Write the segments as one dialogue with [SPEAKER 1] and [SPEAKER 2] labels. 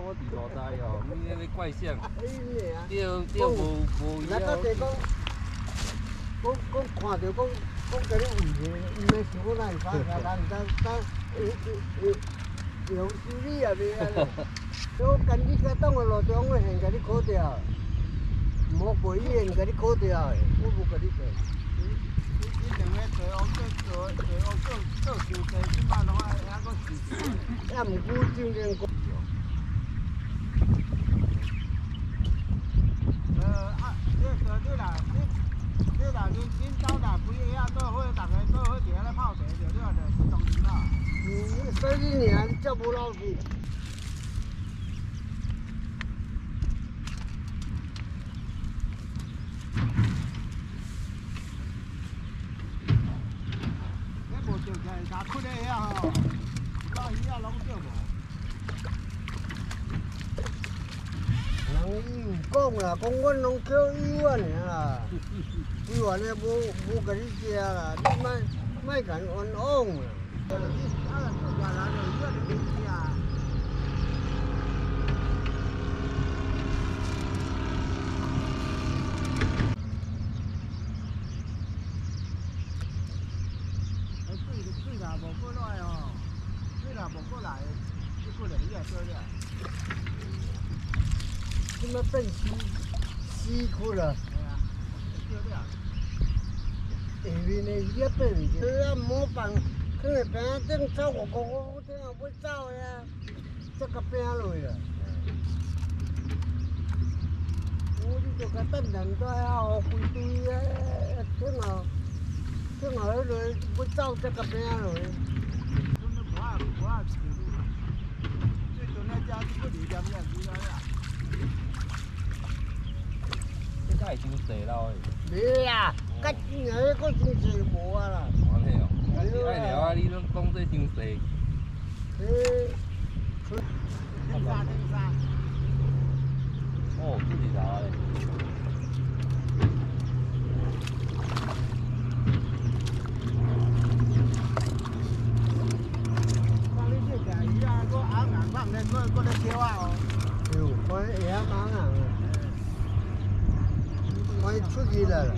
[SPEAKER 1] 讲我伫路台哦，你那个怪相，
[SPEAKER 2] 哎呀，
[SPEAKER 1] 对对无无
[SPEAKER 2] 那到底讲，讲讲看到讲讲这个问题，唔係想我哪里發啊？但但但，有有有處理啊未啊？我跟你個當個路中，我现甲你考掉，唔好過醫院甲你考掉，我冇甲你做。
[SPEAKER 3] 你做我做做做我做做修车，即摆拢爱还个修。
[SPEAKER 2] 也唔顧正正講。
[SPEAKER 3] 呃啊，这个对啦，你对啦，恁恁走啦，规个遐做伙，逐个做伙伫遐咧泡茶，就对啦，就是当时啦。
[SPEAKER 2] 嗯，所以你啊，你叫不老实。
[SPEAKER 3] 你无做起来，甲困咧遐吼，到鱼仔拢做无。
[SPEAKER 2] 人伊有讲啦，讲阮拢叫医院尔啦，医院咧无无甲你食啦，你莫莫甲冤枉啦。
[SPEAKER 3] 啊，做大人就医院里面去啊。哎，水水若无过来吼，水若无过来，你过来伊也做了。
[SPEAKER 2] 即摆变死死窟啦，
[SPEAKER 3] 哎呀，做了。
[SPEAKER 2] 下面的伊也变去，你啊莫放，放在边仔顶走我讲我我顶下要走呀，这个边落去啊。我你就甲等人在遐规堆啊，顶下顶下迄落要走这个边落去。
[SPEAKER 3] 真的不爱不爱吃的，最近那家不离两两几了呀。
[SPEAKER 1] 这个会伤细老的，
[SPEAKER 2] 袂啦，甲今日迄个真是无啊啦。
[SPEAKER 1] 安尼哦，啊是爱聊啊，你拢讲这伤细，
[SPEAKER 2] 迄
[SPEAKER 3] 顶山顶山，
[SPEAKER 1] 哦，这是啥的？
[SPEAKER 3] 看你这个鱼啊，个红红放咧，个个咧跳啊哦。
[SPEAKER 2] 有看也蛮硬啊，出去了啦。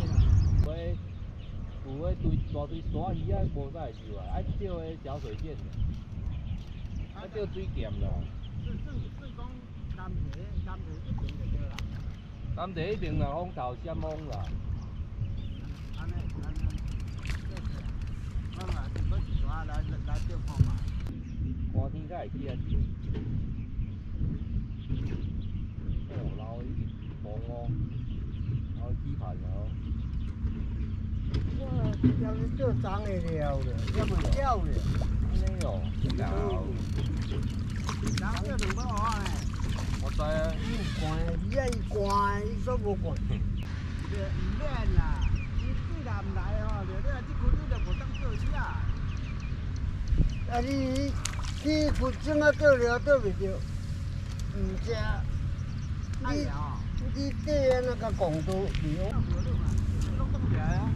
[SPEAKER 1] 有诶，堆大堆沙鱼啊，无啥会收啊，爱钓诶小水剑，爱钓水剑啦。
[SPEAKER 3] 是是是讲南河南河这边就对啦。
[SPEAKER 1] 南地一边若风头闪风啦，
[SPEAKER 3] 安尼安尼，我嘛是要一抓来来钓看嘛。
[SPEAKER 1] 寒天才会起啊钓。哦，老鱼黄哦，老鸡排哦。
[SPEAKER 2] 我要是做长的了的，要不叫了。
[SPEAKER 1] 安尼哦，搞，
[SPEAKER 3] 然后钓两个蚵仔呢，
[SPEAKER 1] 我知啊。
[SPEAKER 2] 关，伊啊关，伊说无关。
[SPEAKER 3] 就唔免啦。你水若唔来吼，就你啊，这群你就无当钓鱼啊。
[SPEAKER 2] 啊你去古怎啊倒了倒袂着，毋食。你。你底下那个广度了，
[SPEAKER 3] 拢冻起来啊。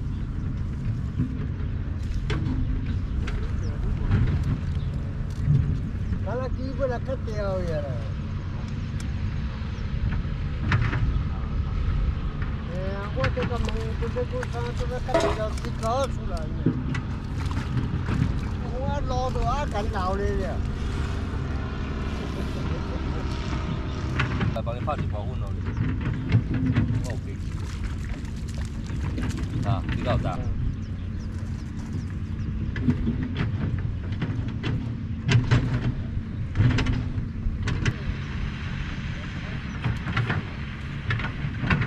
[SPEAKER 2] 啦。哎呀，我这个门不是不上，这个较掉是搞出来的。我老多啊，干老的了。
[SPEAKER 1] 来帮你拍一包粉落去。我有给。啊，你到咋？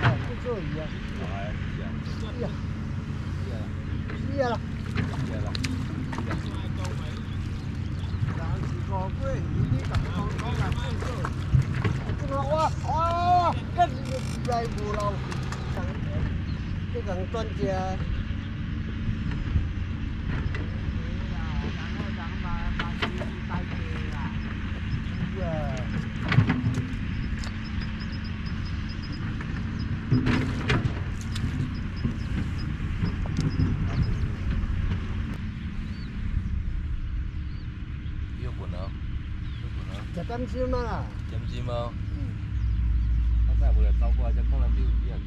[SPEAKER 2] 啊，不错一样。
[SPEAKER 1] 哎，是啊，
[SPEAKER 2] 是啊，
[SPEAKER 1] 是啊，
[SPEAKER 2] 是啊啦。
[SPEAKER 1] 是啊啦。
[SPEAKER 3] 人是五过鱼，你同讲讲来做做。
[SPEAKER 2] 这个我哦，这是个实在无老实。这个专家，
[SPEAKER 3] 然后人嘛嘛是大地啦。
[SPEAKER 2] 是啊，
[SPEAKER 1] 有本啊，有本啊。
[SPEAKER 2] 这个点心啊啦。
[SPEAKER 1] 点心吗？
[SPEAKER 2] 嗯，
[SPEAKER 1] 啊，再无来走过来，才可能溜边。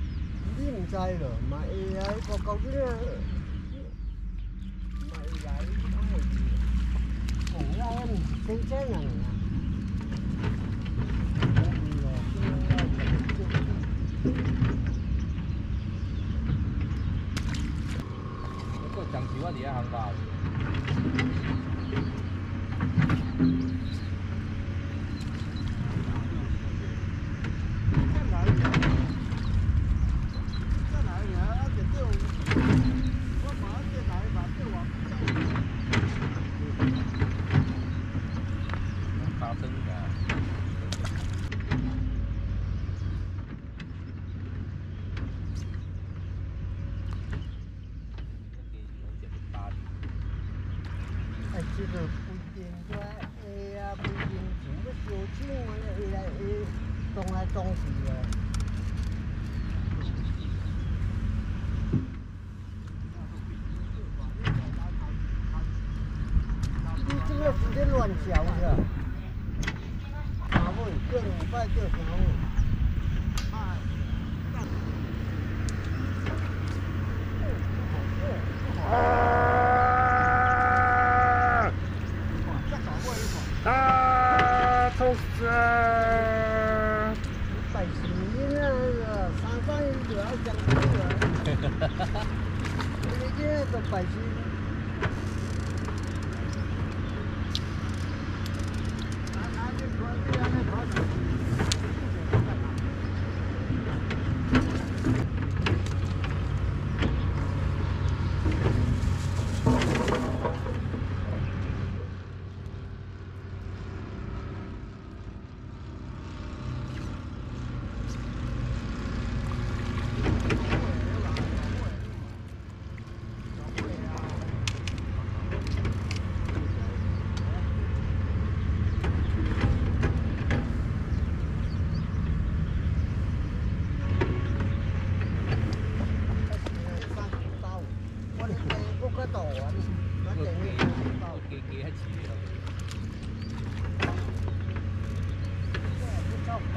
[SPEAKER 2] 你毋知咯，嘛会来个高级啊，嘛会来看下去。哦，那还毋是真正人啊。
[SPEAKER 1] 不过长期我伫遐行吧。
[SPEAKER 3] 再来一个，再来一个，啊就钓，我马上再来把钓完再。
[SPEAKER 1] 生的。
[SPEAKER 2] 哎，这个不一定说，哎呀，不一定全部小青的，会来会动来动去的。你这个是乱叫是吧？马尾叫两摆叫啥尾？
[SPEAKER 3] 啊，冲死！
[SPEAKER 2] 百姓人啊，山上有就要讲究啊。你这个百姓。我哋屋嗰度啊，我哋呢度到，
[SPEAKER 1] 加加一次咯。
[SPEAKER 2] 不超緊。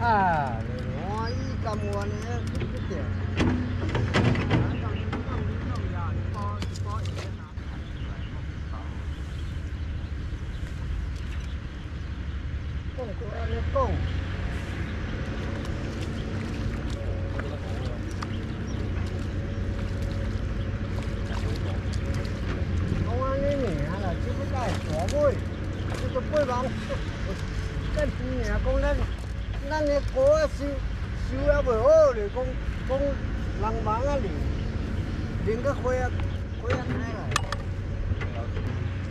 [SPEAKER 2] 啊，我依咁我呢，不掉。讲就安尼讲。讲安尼尔啦，只不过是大尾，这个八人，咱平尔讲咱咱的歌啊收收啊袂好咧，讲讲人忙啊哩，连个花啊花啊开来，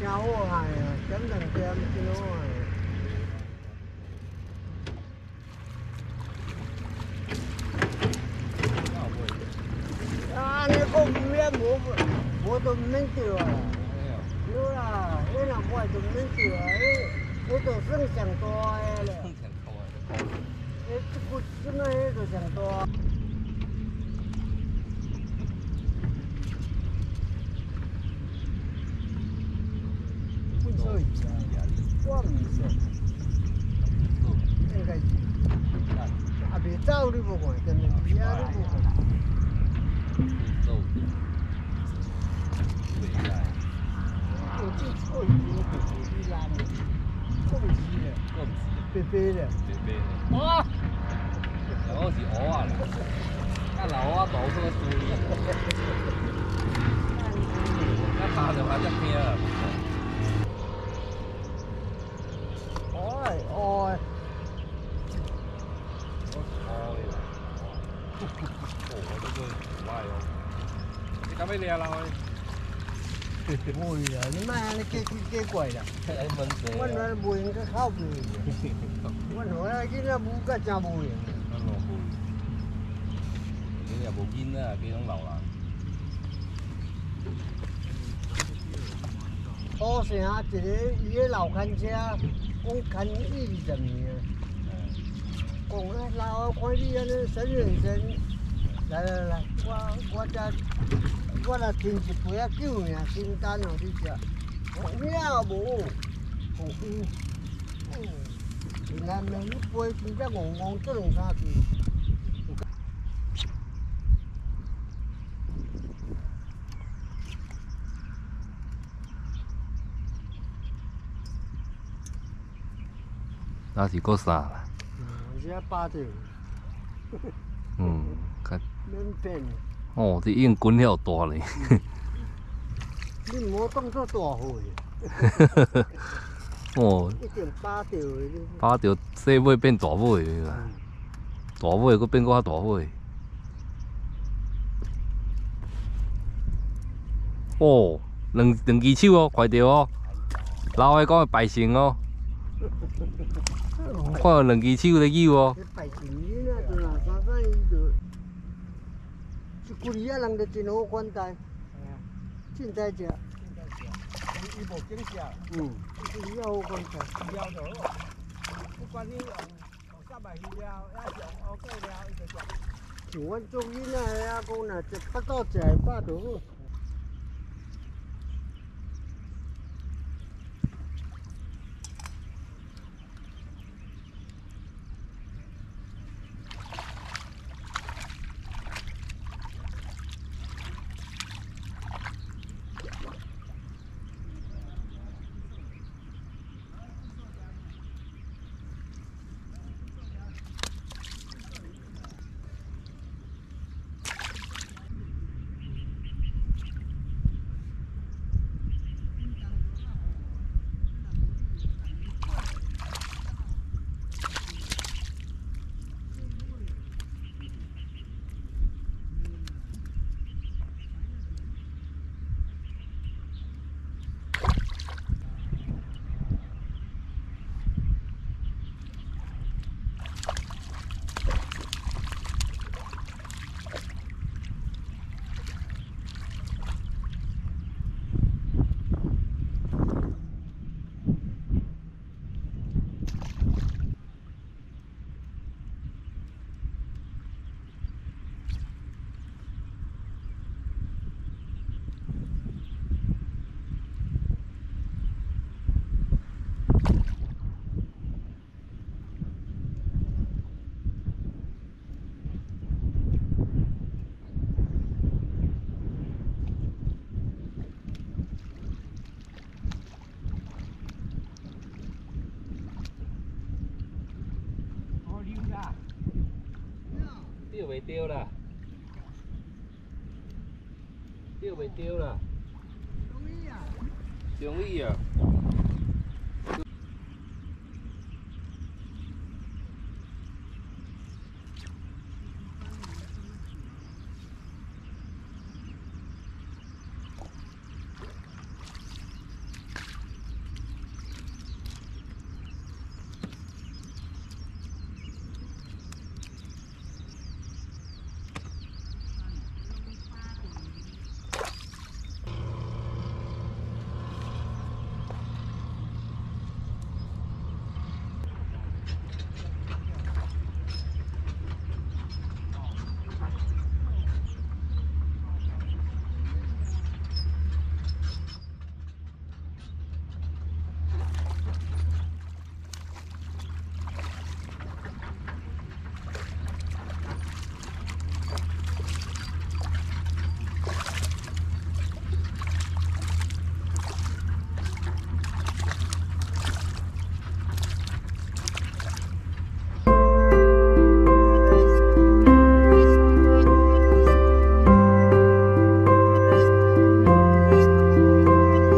[SPEAKER 2] 真好害啊，点两点真好害。啊，你讲唔免无无都唔免钓啊。有啦，迄若我就免钓啊，迄迄就算上大个咧，迄即骨真啊，迄就上大。本所以啊，我毋说，应该是，也袂走你无看，真係是啊你无看。有这臭鱼，就是你烂的，够鱼的，白白的。
[SPEAKER 1] 哇！我是蚵仔啦，啊老蚵大好水，啊拍就拍只片啦。
[SPEAKER 2] 哎哎，
[SPEAKER 1] 我是蚵的啦。哦，我这个唔歹哦。你敢要掠老的？
[SPEAKER 2] 唔会啦，你莫安尼假奇假怪啦。阮那无闲个靠背，阮我那囡仔母甲真无闲。
[SPEAKER 1] 咱老夫，你也无囡仔，几种老人。
[SPEAKER 2] 土城一个伊个老牵车，讲牵二十年啊，讲咧，老看你安尼神认真，来来来，我我这我来添一杯啊酒尔，清淡哦，你食。了无？哦，嗯，嗯，原来每一杯真正戆戆做两三句。
[SPEAKER 1] 那是够啥啦？
[SPEAKER 2] 嗯，这八条，
[SPEAKER 1] 嗯，较
[SPEAKER 2] 免变的。
[SPEAKER 1] 哦，这已经滚了大嘞。
[SPEAKER 2] 你唔好当作大货，
[SPEAKER 1] 哦，
[SPEAKER 2] 一定八条的。你
[SPEAKER 1] 把着细尾变大尾的大尾佫变搁较大尾。哦，两两只手哦，快着哦！老的讲的拜神哦，看到两只手咧扭哦。
[SPEAKER 2] 这拜神日啊，就哪三三伊就，一几年啊人就真好款待，真在食，
[SPEAKER 3] 伊伊无惊吓，
[SPEAKER 2] 嗯，一年好款待。
[SPEAKER 3] 了就好。不管你用用三百鱼了，还是用乌龟了，伊就食。
[SPEAKER 2] 像
[SPEAKER 1] 钓袂着啦，钓袂着啦，
[SPEAKER 2] 中医啊，
[SPEAKER 1] 中意啊！